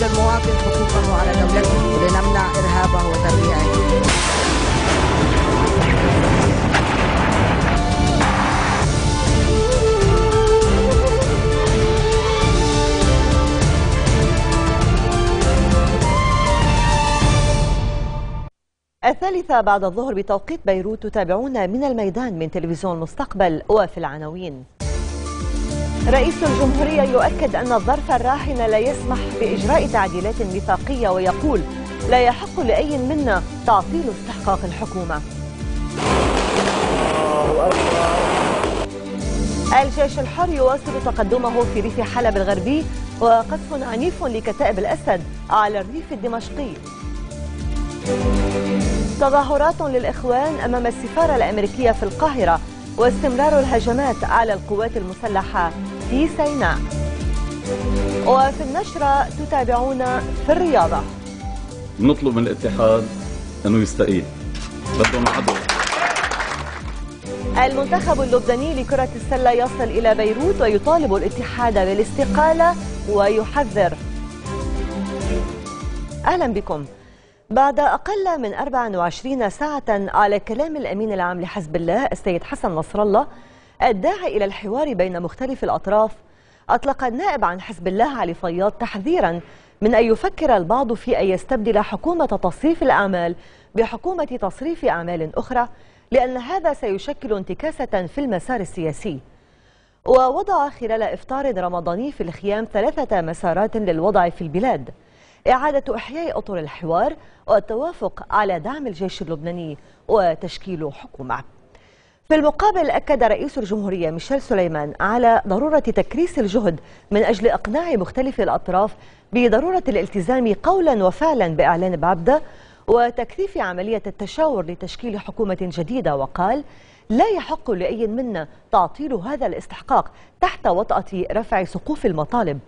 للمواطن حقوقه على دولته لنمنع إرهابه وتبريعه الثالثة بعد الظهر بتوقيت بيروت تتابعون من الميدان من تلفزيون مستقبل وفي العناوين. رئيس الجمهورية يؤكد أن الظرف الراهن لا يسمح بإجراء تعديلات ميثاقية ويقول لا يحق لأي منا تعطيل استحقاق الحكومة. الجيش الحر يواصل تقدمه في ريف حلب الغربي وقذف عنيف لكتائب الأسد على الريف الدمشقي. تظاهرات للإخوان أمام السفارة الأمريكية في القاهرة واستمرار الهجمات على القوات المسلحة في سيناء. وفي النشرة تتابعون في الرياضة. نطلب من الاتحاد أنه يستقيل. بدهم عدو المنتخب اللبناني لكرة السلة يصل إلى بيروت ويطالب الاتحاد بالاستقالة ويحذر. أهلا بكم. بعد أقل من 24 ساعة على كلام الأمين العام لحزب الله السيد حسن نصر الله الداعي إلى الحوار بين مختلف الأطراف أطلق النائب عن حزب الله علي فياض تحذيرا من أن يفكر البعض في أن يستبدل حكومة تصريف الأعمال بحكومة تصريف أعمال أخرى لأن هذا سيشكل انتكاسة في المسار السياسي. ووضع خلال إفطار رمضاني في الخيام ثلاثة مسارات للوضع في البلاد. إعادة إحياء أطر الحوار والتوافق على دعم الجيش اللبناني وتشكيل حكومة. في المقابل أكد رئيس الجمهورية ميشيل سليمان على ضرورة تكريس الجهد من أجل إقناع مختلف الأطراف بضرورة الالتزام قولا وفعلا بإعلان بعبدة وتكثيف عملية التشاور لتشكيل حكومة جديدة وقال لا يحق لأي منا تعطيل هذا الاستحقاق تحت وطأة رفع سقوف المطالب.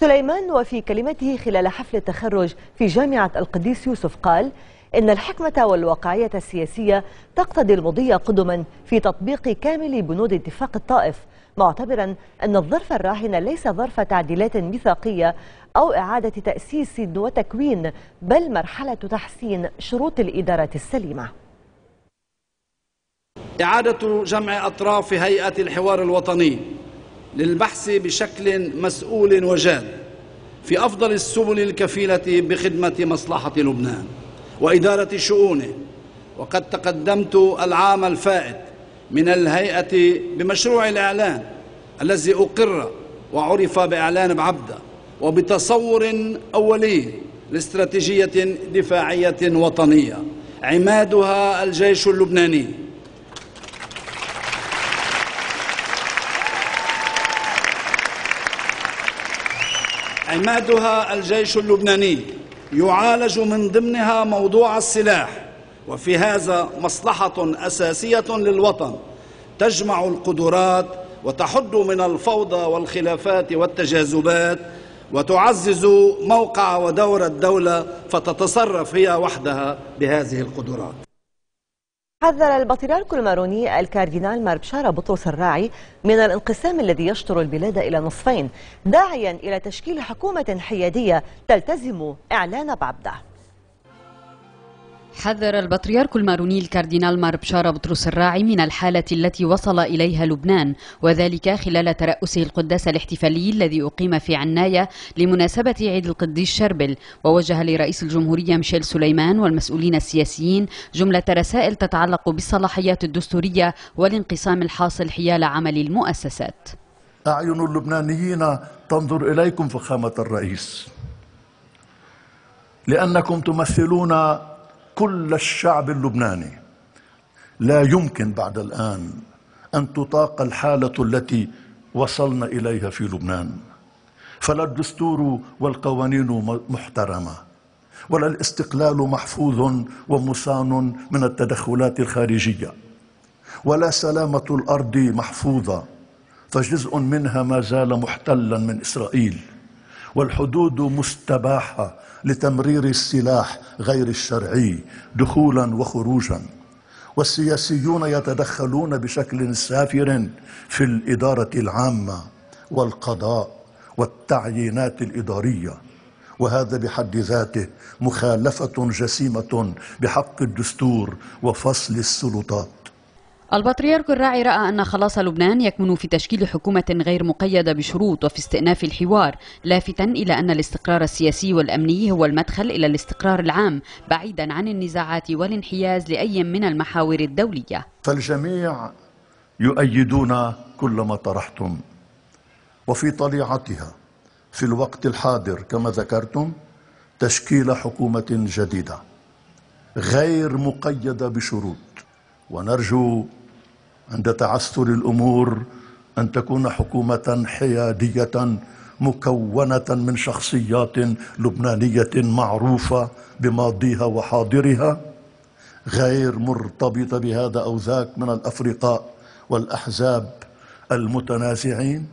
سليمان وفي كلمته خلال حفل التخرج في جامعة القديس يوسف قال إن الحكمة والواقعية السياسية تقتضي المضي قدما في تطبيق كامل بنود اتفاق الطائف معتبرا أن الظرف الراهن ليس ظرف تعديلات ميثاقية أو إعادة تأسيس وتكوين بل مرحلة تحسين شروط الإدارة السليمة. إعادة جمع أطراف هيئة الحوار الوطني. للبحث بشكل مسؤول وجاد في أفضل السبل الكفيلة بخدمة مصلحة لبنان وإدارة شؤونه. وقد تقدمت العام الفائت من الهيئة بمشروع الإعلان الذي أقر وعرف بإعلان بعبدة وبتصور أولي لاستراتيجية دفاعية وطنية عمادها الجيش اللبناني. عمادها الجيش اللبناني يعالج من ضمنها موضوع السلاح وفي هذا مصلحة أساسية للوطن تجمع القدرات وتحد من الفوضى والخلافات والتجاذبات وتعزز موقع ودور الدولة فتتصرف هي وحدها بهذه القدرات. حذر البطريرك الماروني الكاردينال ماربشارا بطرس الراعي من الانقسام الذي يشطر البلاد إلى نصفين داعيا إلى تشكيل حكومة حيادية تلتزم إعلان بعبده. حذر البطريرك الماروني الكاردينال مار بشارة بطرس الراعي من الحالة التي وصل إليها لبنان وذلك خلال ترأسه القداس الاحتفالي الذي أقيم في عنايا لمناسبة عيد القديس شربل. ووجه لرئيس الجمهورية ميشيل سليمان والمسؤولين السياسيين جملة رسائل تتعلق بالصلاحيات الدستورية والانقسام الحاصل حيال عمل المؤسسات. أعين اللبنانيين تنظر إليكم فخامة الرئيس. لأنكم تمثلون كل الشعب اللبناني. لا يمكن بعد الآن أن تطاق الحالة التي وصلنا إليها في لبنان. فلا الدستور والقوانين محترمة ولا الاستقلال محفوظ ومصان من التدخلات الخارجية ولا سلامة الأرض محفوظة فجزء منها ما زال محتلا من إسرائيل. والحدود مستباحة لتمرير السلاح غير الشرعي دخولا وخروجا. والسياسيون يتدخلون بشكل سافر في الإدارة العامة والقضاء والتعيينات الإدارية. وهذا بحد ذاته مخالفة جسيمة بحق الدستور وفصل السلطات البطريرك الراعي رأى أن خلاص لبنان يكمن في تشكيل حكومة غير مقيدة بشروط وفي استئناف الحوار لافتا إلى أن الاستقرار السياسي والأمني هو المدخل إلى الاستقرار العام بعيدا عن النزاعات والانحياز لأي من المحاور الدولية. فالجميع يؤيدون كل ما طرحتم. وفي طليعتها في الوقت الحاضر كما ذكرتم تشكيل حكومة جديدة غير مقيدة بشروط. ونرجو عند تعثر الأمور أن تكون حكومة حيادية مكونة من شخصيات لبنانية معروفة بماضيها وحاضرها غير مرتبطه بهذا أو ذاك من الأفرقاء والأحزاب المتنازعين.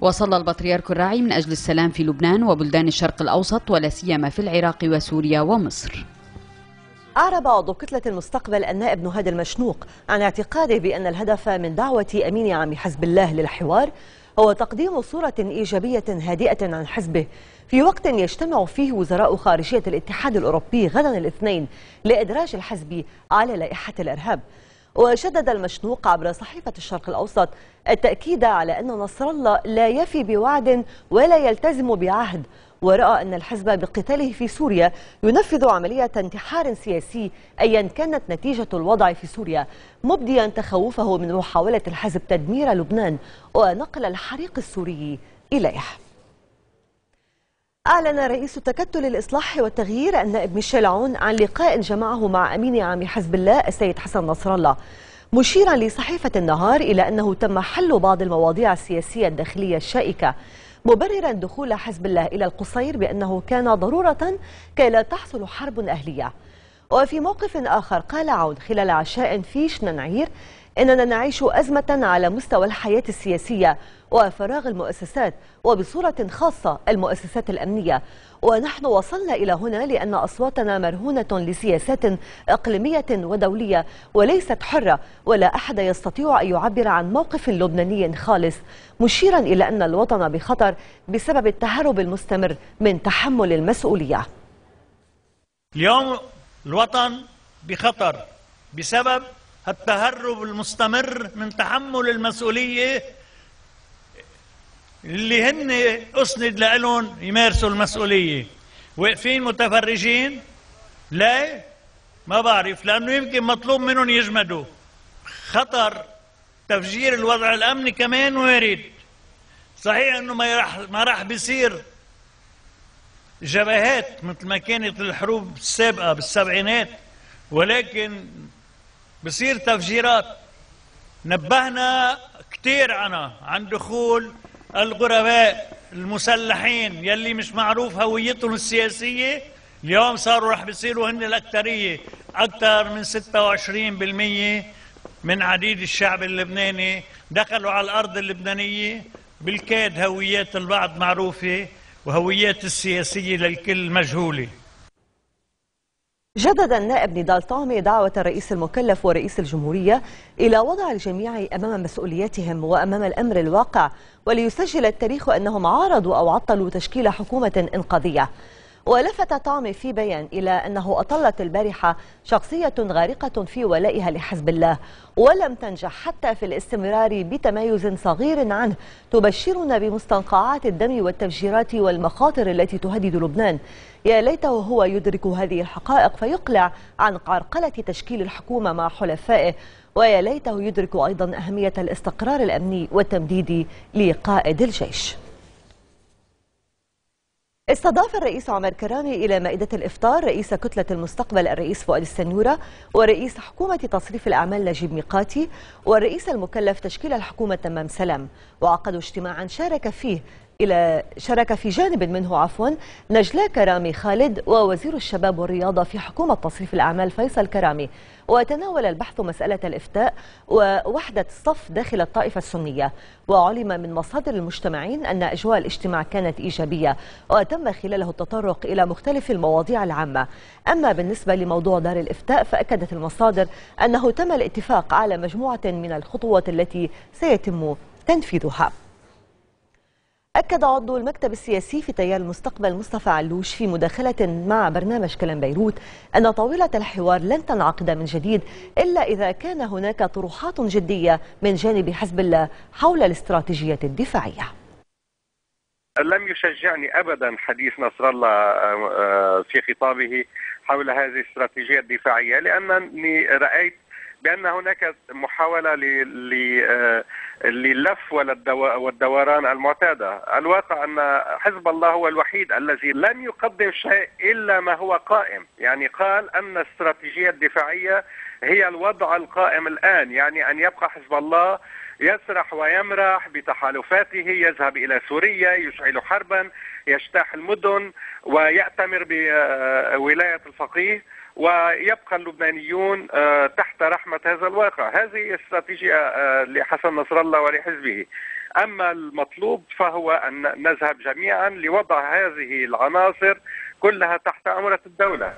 وصل البطريرك الراعي من أجل السلام في لبنان وبلدان الشرق الأوسط ولا سيما في العراق وسوريا ومصر. أعرب عضو كتلة المستقبل النائب نهاد المشنوق عن اعتقاده بأن الهدف من دعوة أمين عام حزب الله للحوار هو تقديم صورة إيجابية هادئة عن حزبه. في وقت يجتمع فيه وزراء خارجية الاتحاد الأوروبي غدا الاثنين لإدراج الحزب على لائحة الإرهاب. وشدد المشنوق عبر صحيفة الشرق الأوسط التأكيد على أن نصر الله لا يفي بوعد ولا يلتزم بعهد ورأى أن الحزب بقتاله في سوريا ينفذ عملية انتحار سياسي أيا كانت نتيجة الوضع في سوريا مبديا تخوفه من محاولة الحزب تدمير لبنان ونقل الحريق السوري إليه. أعلن رئيس تكتل الإصلاح والتغيير النائب ميشيل عون عن لقاء جمعه مع أمين عام حزب الله السيد حسن نصر الله مشيرا لصحيفة النهار إلى أنه تم حل بعض المواضيع السياسية الداخلية الشائكة. مبررا دخول حزب الله إلى القصير بأنه كان ضرورة كي لا تحصل حرب أهلية. وفي موقف آخر قال عون خلال عشاء في شننعير إننا نعيش أزمة على مستوى الحياة السياسية وفراغ المؤسسات وبصورة خاصة المؤسسات الأمنية. ونحن وصلنا إلى هنا لأن أصواتنا مرهونة لسياسات إقليمية ودولية وليست حرة ولا أحد يستطيع أن يعبر عن موقف لبناني خالص مشيرا إلى أن الوطن بخطر بسبب التهرب المستمر من تحمل المسؤولية. اليوم الوطن بخطر بسبب التهرب المستمر من تحمل المسؤولية اللي هن أسند لهم يمارسوا المسؤولية. واقفين متفرجين؟ لا ما بعرف لأنه يمكن مطلوب منهم يجمدوا. خطر تفجير الوضع الأمني كمان وارد. صحيح أنه ما راح ما راح بيصير جبهات مثل ما كانت الحروب السابقة بالسبعينات ولكن بصير تفجيرات. نبهنا كثير عنها عن دخول الغرباء المسلحين يلي مش معروف هويتهم السياسية. اليوم صاروا رح بيصيروا هن الأكثرية أكثر من 26% من عديد الشعب اللبناني دخلوا على الأرض اللبنانية. بالكاد هويات البعض معروفة وهويات السياسية للكل مجهولة. جدد النائب نضال طعمي دعوة الرئيس المكلف ورئيس الجمهورية إلى وضع الجميع أمام مسؤولياتهم وأمام الأمر الواقع وليسجل التاريخ أنهم عارضوا أو عطلوا تشكيل حكومة إنقاذية. ولفت طعمي في بيان إلى أنه أطلت البارحة شخصية غارقة في ولائها لحزب الله ولم تنجح حتى في الاستمرار بتمايز صغير عنه تبشرنا بمستنقعات الدم والتفجيرات والمخاطر التي تهدد لبنان. يا ليته هو يدرك هذه الحقائق فيقلع عن قرقلة تشكيل الحكومة مع حلفائه ويا ليته يدرك أيضا أهمية الاستقرار الأمني والتمديد لقائد الجيش. استضاف الرئيس عمر كرامي إلى مائدة الإفطار رئيس كتلة المستقبل الرئيس فؤاد السنورة ورئيس حكومة تصريف الأعمال نجيب ميقاتي والرئيس المكلف تشكيل الحكومة تمام سلام وعقدوا اجتماعا شارك فيه إلى شارك في جانب منه عفوا نجلاء كرامي خالد ووزير الشباب والرياضة في حكومة تصريف الأعمال فيصل كرامي. وتناول البحث مسألة الإفتاء ووحدة الصف داخل الطائفة السنية. وعلم من مصادر المجتمعين أن أجواء الاجتماع كانت إيجابية وتم خلاله التطرق إلى مختلف المواضيع العامة. أما بالنسبة لموضوع دار الإفتاء فأكدت المصادر أنه تم الاتفاق على مجموعة من الخطوات التي سيتم تنفيذها. أكد عضو المكتب السياسي في تيار المستقبل مصطفى علوش في مداخلة مع برنامج كلام بيروت أن طاولة الحوار لن تنعقد من جديد إلا إذا كان هناك طروحات جدية من جانب حزب الله حول الاستراتيجية الدفاعية. لم يشجعني ابدا حديث نصر الله آه، آه، في خطابه حول هذه الاستراتيجية الدفاعية لأنني رأيت بان هناك محاولة آه، للف والدوران المعتادة، الواقع أن حزب الله هو الوحيد الذي لم يقدم شيء إلا ما هو قائم، يعني قال أن الاستراتيجية الدفاعية هي الوضع القائم الآن، يعني أن يبقى حزب الله يسرح ويمرح بتحالفاته يذهب إلى سوريا يشعل حربا يجتاح المدن ويأتمر بولاية الفقيه. ويبقى اللبنانيون آه، تحت رحمة هذا الواقع. هذه استراتيجية آه، لحسن نصر الله ولحزبه. أما المطلوب فهو أن نذهب جميعا لوضع هذه العناصر كلها تحت أمرة الدولة.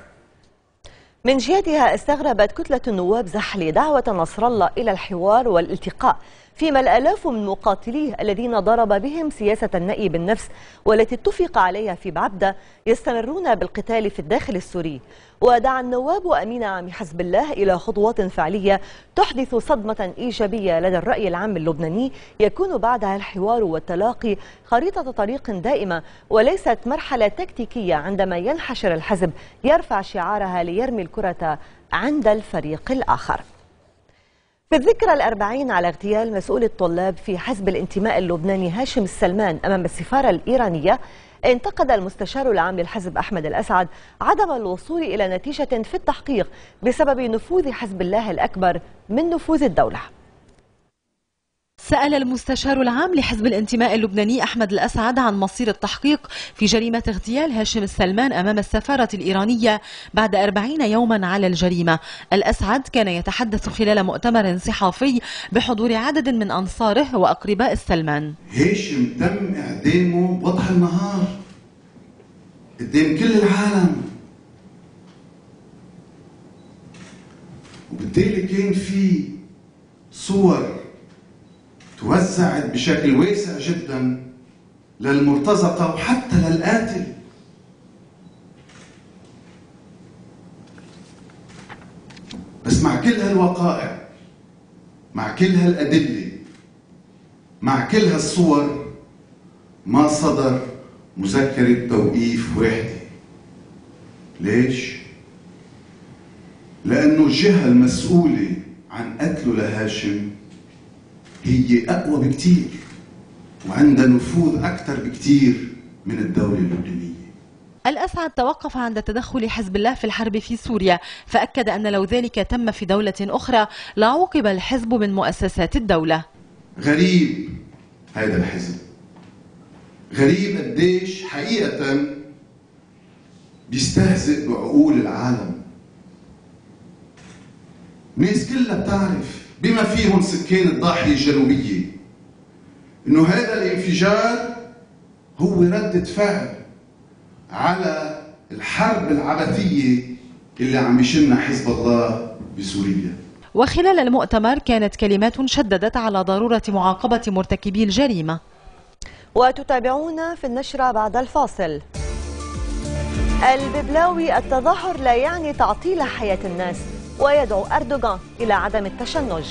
من جهتها استغربت كتلة النواب زحلي دعوة نصر الله إلى الحوار والالتقاء. فيما الآلاف من مقاتليه الذين ضرب بهم سياسة النأي بالنفس والتي اتفق عليها في بعبدة يستمرون بالقتال في الداخل السوري. ودعا النواب أمين عام حزب الله إلى خطوات فعلية تحدث صدمة إيجابية لدى الرأي العام اللبناني يكون بعدها الحوار والتلاقي خريطة طريق دائمة وليست مرحلة تكتيكية عندما ينحشر الحزب يرفع شعارها ليرمي الكرة عند الفريق الآخر. في الذكرى الأربعين على اغتيال مسؤول الطلاب في حزب الانتماء اللبناني هاشم السلمان أمام السفارة الإيرانية انتقد المستشار العام للحزب أحمد الأسعد عدم الوصول إلى نتيجة في التحقيق بسبب نفوذ حزب الله الأكبر من نفوذ الدولة. سأل المستشار العام لحزب الانتماء اللبناني أحمد الأسعد عن مصير التحقيق في جريمة اغتيال هاشم السلمان أمام السفارة الإيرانية بعد أربعين يوما على الجريمة. الأسعد كان يتحدث خلال مؤتمر صحافي بحضور عدد من أنصاره وأقرباء السلمان. هاشم تم إعدامه بوضح النهار. قدام كل العالم. وبالتالي كان في صور توزعت بشكل واسع جدا للمرتزقة وحتى للقاتل بس مع كل هالوقائع مع كل هالأدلة مع كل هالصور ما صدر مذكرة توقيف واحدة ليش؟ لأنه الجهة المسؤولة عن قتله لهاشم هي أقوى بكتير وعندها نفوذ أكثر بكتير من الدولة اللبنانية الأسعد توقف عند تدخل حزب الله في الحرب في سوريا فأكد أن لو ذلك تم في دولة أخرى لعوقب الحزب من مؤسسات الدولة. غريب هذا الحزب. غريب قديش حقيقة بيستهزئ بعقول العالم. الناس كلها بتعرف بما فيهم سكان الضاحية الجنوبية. إنه هذا الانفجار هو ردة فعل على الحرب العبثية اللي عم يشنها حزب الله بسوريا. وخلال المؤتمر كانت كلمات شددت على ضرورة معاقبة مرتكبي الجريمة. وتتابعون في النشرة بعد الفاصل. الببلاوي التظاهر لا يعني تعطيل حياة الناس. ويدعو أردوغان إلى عدم التشنج.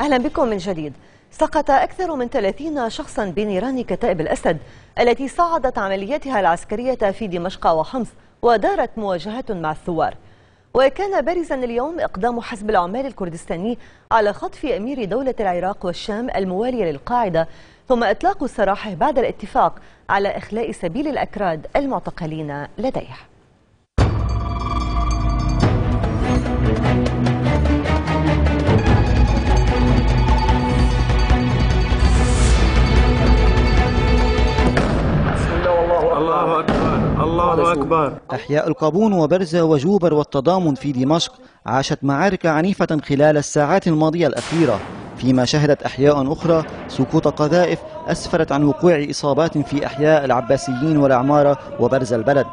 أهلا بكم من جديد. سقط أكثر من 30 شخصا بنيران كتائب الأسد التي صعدت عملياتها العسكرية في دمشق وحمص ودارت مواجهات مع الثوار. وكان بارزا اليوم إقدام حزب العمال الكردستاني على خطف أمير دولة العراق والشام الموالية للقاعدة ثم إطلاق سراحه بعد الاتفاق على إخلاء سبيل الأكراد المعتقلين لديه. الله أكبر. الله أكبر. أحياء القابون وبرزة وجوبر والتضامن في دمشق عاشت معارك عنيفة خلال الساعات الماضية الأخيرة. فيما شهدت أحياء أخرى سقوط قذائف أسفرت عن وقوع إصابات في أحياء العباسيين والعمارة وبرز البلد.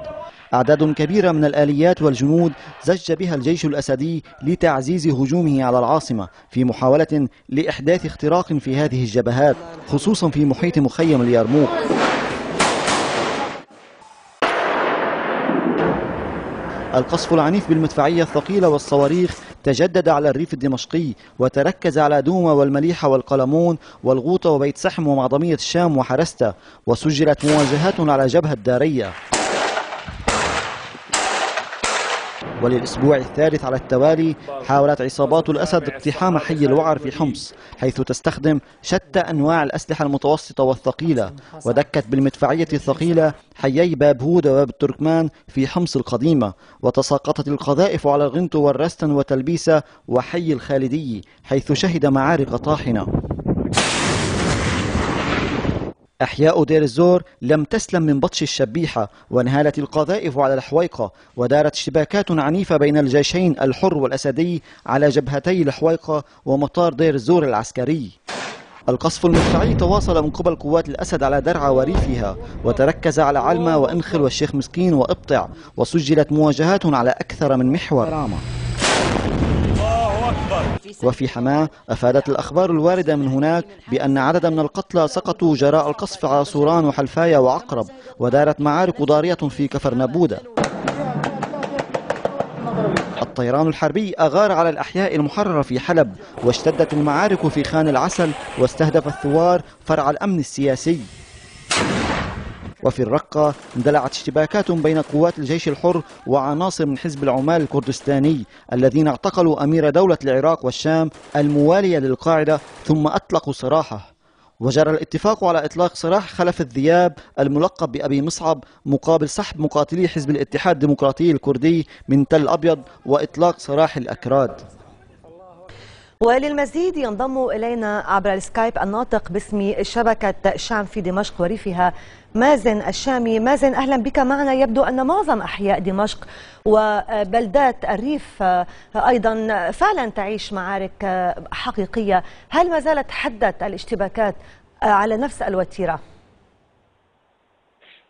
أعداد كبيرة من الآليات والجنود زج بها الجيش الأسدي لتعزيز هجومه على العاصمة في محاولة لإحداث اختراق في هذه الجبهات خصوصا في محيط مخيم اليرموك. القصف العنيف بالمدفعية الثقيلة والصواريخ تجدد على الريف الدمشقي وتركز على دوما والمليحة والقلمون والغوطة وبيت سحم ومعظمية الشام وحرستة وسجلت مواجهات على جبهة دارية. وللأسبوع الثالث على التوالي حاولت عصابات الأسد اقتحام حي الوعر في حمص حيث تستخدم شتى أنواع الأسلحة المتوسطة والثقيلة ودكت بالمدفعية الثقيلة حيي باب هود وباب التركمان في حمص القديمة وتساقطت القذائف على الغنط والرستن وتلبيسة وحي الخالدي حيث شهد معارك طاحنة. أحياء دير الزور لم تسلم من بطش الشبيحة وانهالت القذائف على الحويقة ودارت اشتباكات عنيفة بين الجيشين الحر والأسدي على جبهتي الحويقة ومطار دير الزور العسكري. القصف المدفعي تواصل من قبل قوات الأسد على درعا وريفها وتركز على علمة وإنخل والشيخ مسكين وإبطع وسجلت مواجهات على أكثر من محور. وفي حماة أفادت الأخبار الواردة من هناك بأن عددا من القتلى سقطوا جراء القصف على صوران وحلفايا وعقرب ودارت معارك ضارية في كفر نبودة الطيران الحربي أغار على الأحياء المحررة في حلب واشتدت المعارك في خان العسل واستهدف الثوار فرع الأمن السياسي. وفي الرقة اندلعت اشتباكات بين قوات الجيش الحر وعناصر من حزب العمال الكردستاني الذين اعتقلوا أمير دولة العراق والشام الموالية للقاعدة ثم أطلقوا سراحه. وجرى الاتفاق على إطلاق سراح خلف الذياب الملقب بأبي مصعب مقابل سحب مقاتلي حزب الاتحاد الديمقراطي الكردي من تل أبيض وإطلاق سراح الأكراد. وللمزيد ينضم إلينا عبر السكايب الناطق باسم شبكة شام في دمشق وريفها مازن الشامي. مازن أهلا بك معنا. يبدو أن معظم أحياء دمشق وبلدات الريف أيضا فعلا تعيش معارك حقيقية. هل ما زالت حدة الاشتباكات على نفس الوتيرة؟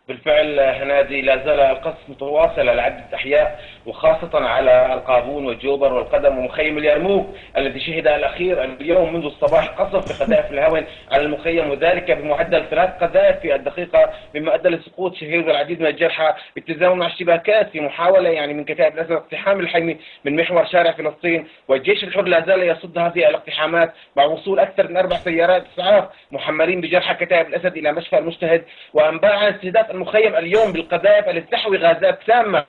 بالفعل هنادي لا زال القصف متواصل على عدة أحياء. وخاصة على القابون والجوبر والقدم ومخيم اليرموك الذي شهد الأخير اليوم منذ الصباح قصف بقذائف الهون على المخيم وذلك بمعدل ثلاث قذائف في الدقيقة مما أدى لسقوط شهيد والعديد من الجرحى بالتزامن مع اشتباكات في محاولة يعني من كتائب الأسد اقتحام الحي من محور شارع فلسطين والجيش الحر لا زال يصد هذه الاقتحامات مع وصول أكثر من أربع سيارات إسعاف محملين بجرحى كتائب الأسد إلى مشفى المجتهد وأنباء عن استهداف المخيم اليوم بالقذائف التي تحوي غازات سامة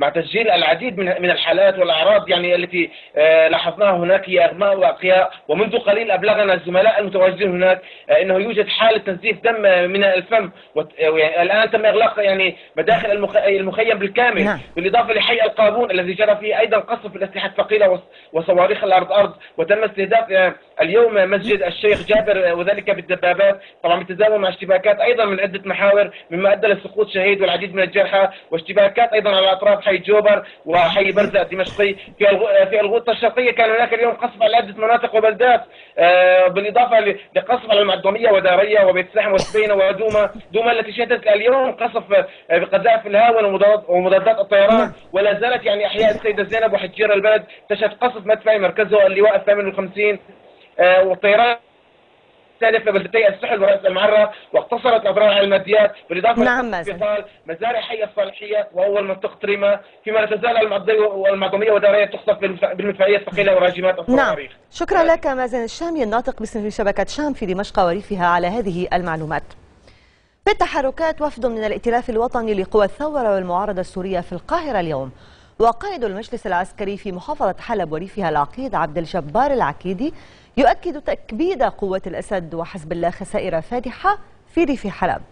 مع تسجيل العديد من من الحالات والأعراض يعني التي آه، لاحظناها هناك هي اغماء واقياء ومنذ قليل أبلغنا الزملاء المتواجدين هناك آه، إنه يوجد حالة تنزيف دم من الفم يعني الآن تم إغلاق يعني مداخل المخيم بالكامل نعم. بالإضافة لحي القابون الذي جرى فيه أيضا قصف الأسلحة الثقيلة وصواريخ الأرض أرض وتم استهداف آه، اليوم مسجد الشيخ جابر وذلك بالدبابات طبعا بالتزامن مع اشتباكات أيضا من عدة محاور مما أدى لسقوط شهيد والعديد من الجرحى واشتباكات أيضا على أطراف حي جوبر وحي برزة الدمشقي في الغوطة الشرقية كان هناك اليوم قصف على عدة مناطق وبلدات آه، بالإضافة لقصف على المعدومية ودارية وبيت سحم وسبينة ودوما دوما التي شهدت اليوم قصف آه، بقذائف الهاون ومضادات الطيران. ولا زالت يعني أحياء السيدة زينب وحجير البلد تشهد قصف مدفعي مركزه اللواء الثامن والخمسين. آه، والطيران تستهدف بلدتي السحل ورأس المعرة واقتصرت الأضرار على الماديات بالإضافة نعم إلى مزارع حي الصالحية وأول منطقة ريما فيما لا تزال المعظمية ودارية تخصف بالمدفعية الثقيلة وراجمات الصواريخ نعم. شكرا لك مازن الشامي الناطق باسم شبكة شام في دمشق وريفها على هذه المعلومات. في التحركات وفد من الائتلاف الوطني لقوى الثورة والمعارضة السورية في القاهرة اليوم. وقائد المجلس العسكري في محافظة حلب وريفها العقيد عبد الجبار العكيدي يؤكد تكبيد قوة الأسد وحزب الله خسائر فادحة في ريف حلب.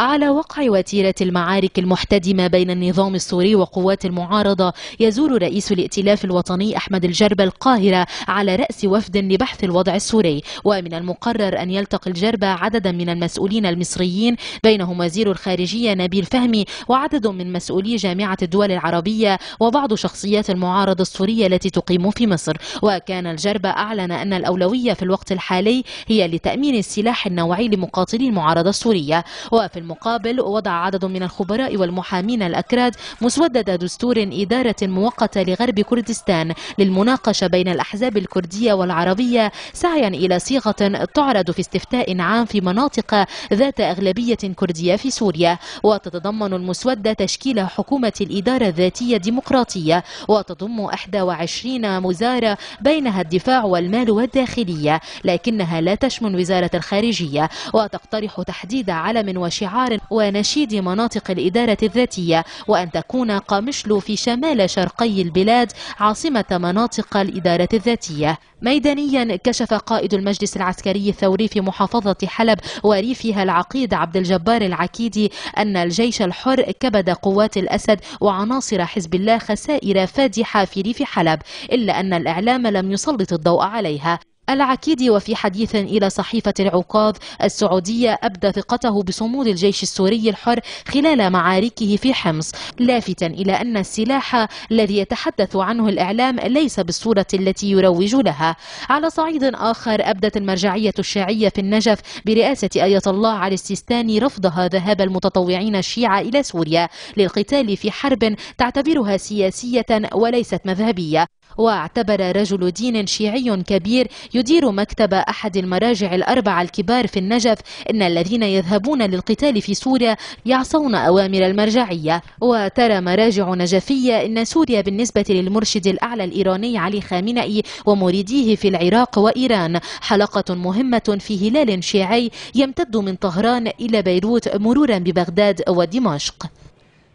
على وقع وتيرة المعارك المحتدمة بين النظام السوري وقوات المعارضة يزور رئيس الائتلاف الوطني أحمد الجرب القاهرة على رأس وفد لبحث الوضع السوري. ومن المقرر أن يلتقي الجرب عددا من المسؤولين المصريين بينهم وزير الخارجية نبيل فهمي وعدد من مسؤولي جامعة الدول العربية وبعض شخصيات المعارضة السورية التي تقيم في مصر. وكان الجرب أعلن أن الأولوية في الوقت الحالي هي لتأمين السلاح النوعي لمقاتلي المعارضة السورية. وفي المقابل وضع عدد من الخبراء والمحامين الأكراد مسودة دستور إدارة مؤقتة لغرب كردستان للمناقشة بين الأحزاب الكردية والعربية سعيا إلى صيغة تعرض في استفتاء عام في مناطق ذات أغلبية كردية في سوريا. وتتضمن المسودة تشكيل حكومة الإدارة الذاتية الديمقراطية. وتضم 21 وزارة بينها الدفاع والمال والداخلية لكنها لا تشمل وزارة الخارجية. وتقترح تحديد علم وشعار ونشيد مناطق الإدارة الذاتية وأن تكون قامشلو في شمال شرقي البلاد عاصمة مناطق الإدارة الذاتية. ميدانيا كشف قائد المجلس العسكري الثوري في محافظة حلب وريفها العقيد عبد الجبار العكيدي أن الجيش الحر كبد قوات الأسد وعناصر حزب الله خسائر فادحة في ريف حلب إلا أن الإعلام لم يسلط الضوء عليها. العكيدي وفي حديث إلى صحيفة العكاظ السعودية أبدى ثقته بصمود الجيش السوري الحر خلال معاركه في حمص لافتا إلى أن السلاح الذي يتحدث عنه الإعلام ليس بالصورة التي يروج لها. على صعيد آخر أبدت المرجعية الشيعية في النجف برئاسة آية الله علي السيستاني رفضها ذهاب المتطوعين الشيعة إلى سوريا للقتال في حرب تعتبرها سياسية وليست مذهبية. واعتبر رجل دين شيعي كبير يدير مكتب أحد المراجع الأربعة الكبار في النجف. إن الذين يذهبون للقتال في سوريا يعصون أوامر المرجعية. وترى مراجع نجفية إن سوريا بالنسبة للمرشد الأعلى الإيراني علي خامنئي ومريديه في العراق وإيران حلقة مهمة في هلال شيعي يمتد من طهران إلى بيروت مرورا ببغداد ودمشق.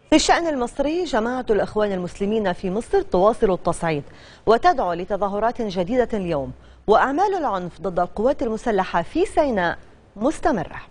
في الشأن المصري جماعة الإخوان المسلمين في مصر تواصل التصعيد وتدعو لتظاهرات جديدة اليوم وأعمال العنف ضد القوات المسلحة في سيناء مستمرة.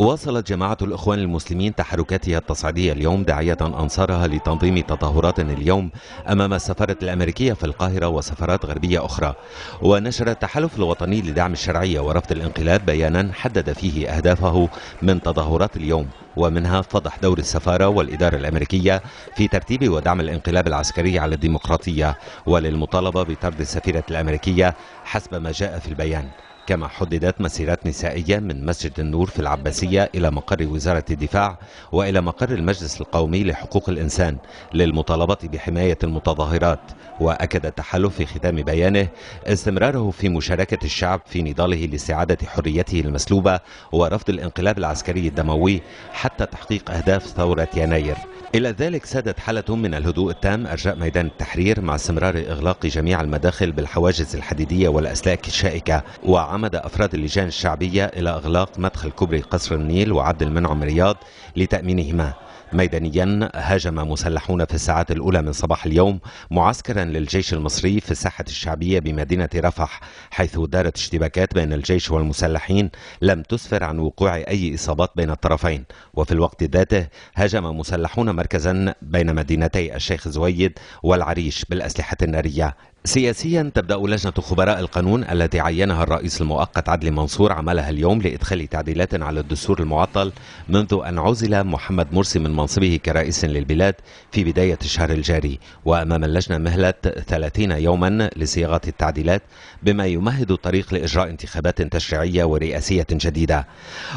واصلت جماعة الإخوان المسلمين تحركاتها التصعيدية اليوم داعية أنصارها لتنظيم تظاهرات اليوم أمام السفارة الأمريكية في القاهرة وسفارات غربية أخرى. ونشر التحالف الوطني لدعم الشرعية ورفض الانقلاب بيانا حدد فيه أهدافه من تظاهرات اليوم ومنها فضح دور السفارة والإدارة الأمريكية في ترتيب ودعم الانقلاب العسكري على الديمقراطية وللمطالبة بطرد السفيرة الأمريكية حسب ما جاء في البيان. كما حددت مسيرات نسائية من مسجد النور في العباسية إلى مقر وزارة الدفاع وإلى مقر المجلس القومي لحقوق الإنسان للمطالبة بحماية المتظاهرات. وأكد التحالف في ختام بيانه استمراره في مشاركة الشعب في نضاله لاستعادة حريته المسلوبة ورفض الانقلاب العسكري الدموي حتى تحقيق أهداف ثورة يناير. إلى ذلك سادت حالة من الهدوء التام أرجاء ميدان التحرير مع استمرار إغلاق جميع المداخل بالحواجز الحديدية والأسلاك الشائكة. وعمد أفراد اللجان الشعبية إلى إغلاق مدخل كوبري قصر النيل وعبد المنعم رياض لتأمينهما. ميدانيا هاجم مسلحون في الساعات الأولى من صباح اليوم معسكرا للجيش المصري في الساحة الشعبية بمدينة رفح حيث دارت اشتباكات بين الجيش والمسلحين لم تسفر عن وقوع أي إصابات بين الطرفين. وفي الوقت ذاته هاجم مسلحون مركزا بين مدينتي الشيخ زويد والعريش بالأسلحة النارية. سياسيا تبدأ لجنة خبراء القانون التي عينها الرئيس المؤقت عدلي منصور عملها اليوم لإدخال تعديلات على الدستور المعطل منذ أن عزل محمد مرسي من منصبه كرئيس للبلاد في بداية الشهر الجاري. وأمام اللجنة مهلة 30 يوما لصياغة التعديلات بما يمهد الطريق لإجراء انتخابات تشريعية ورئاسية جديدة.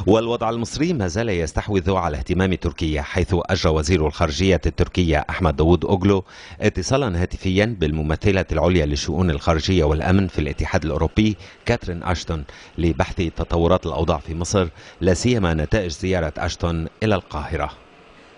والوضع المصري ما زال يستحوذ على اهتمام تركيا حيث أجرى وزير الخارجية التركية أحمد داوود أوغلو اتصالا هاتفيا بالممثلة العليا للشؤون الخارجية والأمن في الاتحاد الأوروبي كاترين أشتون لبحث تطورات الأوضاع في مصر لا سيما نتائج زيارة أشتون إلى القاهرة.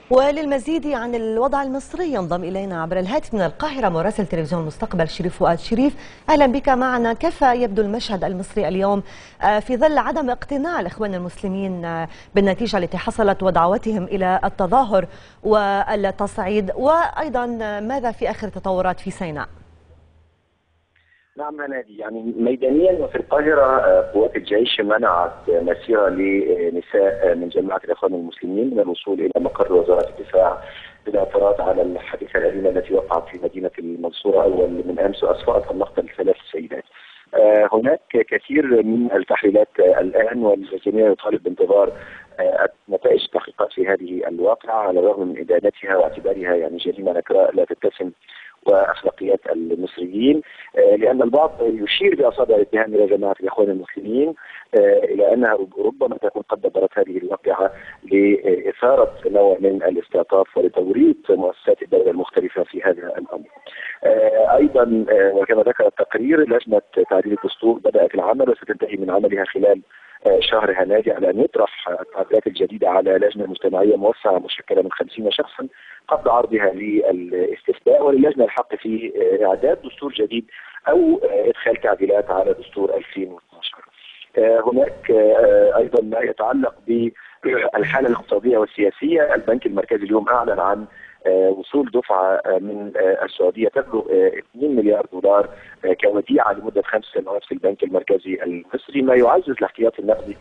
وللمزيد عن الوضع المصري ينضم إلينا عبر الهاتف من القاهرة مراسل تلفزيون المستقبل شريف فؤاد شريف. أهلا بك معنا. كيف يبدو المشهد المصري اليوم؟ آه، في ظل عدم اقتناع الإخوان المسلمين آه، بالنتيجة التي حصلت ودعوتهم إلى التظاهر والتصعيد وأيضا آه، ماذا في آخر تطورات في سيناء؟ نعم هنادي يعني ميدانيا وفي القاهرة قوات الجيش منعت مسيرة لنساء من جماعة الإخوان المسلمين من الوصول إلى مقر وزارة الدفاع بالاعتراض على الحادثة الأليمة التي وقعت في مدينة المنصورة أول من أمس وأسفرت عن مقتل ثلاث سيدات. هناك كثير من التحليلات الآن والجميع يطالب بانتظار نتائج التحقيقات في هذه الواقعة على الرغم من إدانتها واعتبارها يعني جريمة نكراء لا تتسم وأخلاقيات المصريين آه، لأن البعض يشير بأصابع الاتهام إلى جماعة الإخوان المسلمين آه، إلى أنها ربما تكون قد دبرت هذه الواقعة لإثارة نوع من الاستعطاف ولتوريط مؤسسات الدولة المختلفة في هذا الأمر. آه، أيضا وكما ذكر التقرير لجنة تعديل الدستور بدأت العمل وستنتهي من عملها خلال شهر هنادي على أن يطرح التعديلات الجديدة على لجنة مجتمعية موسعة مشكلة من 50 شخصا قبل عرضها للاستفتاء وللجنة الحق في إعداد دستور جديد أو إدخال تعديلات على دستور 2012. آه، هناك أيضا ما يتعلق بالحالة الاقتصادية والسياسية، البنك المركزي اليوم أعلن عن وصول دفعة آه، من آه، السعودية تبلغ آه، 2 مليار دولار آه، كوديعة لمدة خمس سنوات في البنك المركزي المصري ما يعزز الاحتياطي النقدي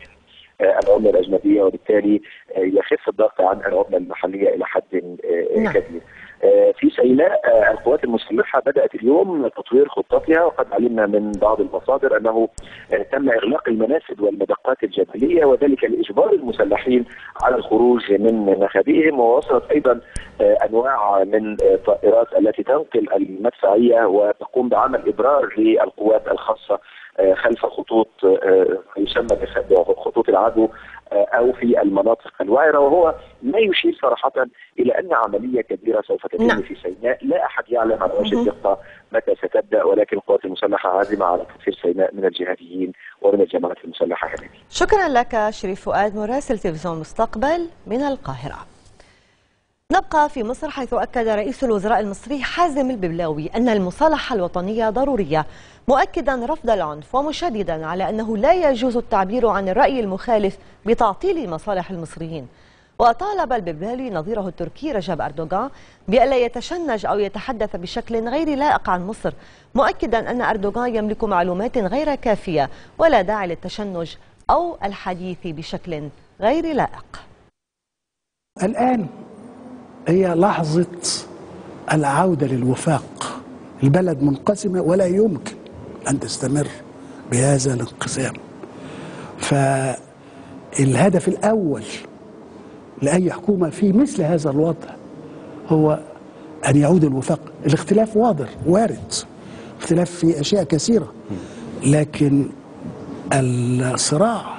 آه، العملة الأجنبية وبالتالي آه، يخف الضغط عن العملة المحلية إلى حد آه، نعم. كبير. آه، في سيناء آه، القوات المسلحة بدأت اليوم تطوير خطتها وقد علمنا من بعض المصادر أنه آه، تم إغلاق المنافذ والمدقات الجبلية وذلك لإجبار المسلحين على الخروج من مخابئهم ووصلت أيضا أنواع من الطائرات التي تنقل المدفعية وتقوم بعمل إبرار للقوات الخاصة خلف خطوط آه، يسمى بخطوط العدو آه، أو في المناطق الوعرة وهو ما يشير صراحة إلى أن عملية كبيرة سوف تتم نعم. في سيناء لا أحد يعلم على وجه. الدقة متى ستبدأ ولكن القوات المسلحة عازمة على تطهير سيناء من الجهاديين ومن الجماعات المسلحة كذلك شكرا لك شريف فؤاد مراسل تلفزيون مستقبل من القاهرة نبقى في مصر حيث أكد رئيس الوزراء المصري حازم الببلاوي أن المصالحة الوطنية ضرورية مؤكدا رفض العنف ومشددا على أنه لا يجوز التعبير عن الرأي المخالف بتعطيل مصالح المصريين. وطالب الببلاوي نظيره التركي رجب أردوغان بألا يتشنج أو يتحدث بشكل غير لائق عن مصر مؤكدا أن أردوغان يملك معلومات غير كافية ولا داعي للتشنج أو الحديث بشكل غير لائق. الآن هي لحظة العودة للوفاق. البلد منقسمة ولا يمكن أن تستمر بهذا الانقسام. فالهدف الأول لأي حكومة في مثل هذا الوضع هو أن يعود الوفاق. الاختلاف واضح وارد. اختلاف في أشياء كثيرة. لكن الصراع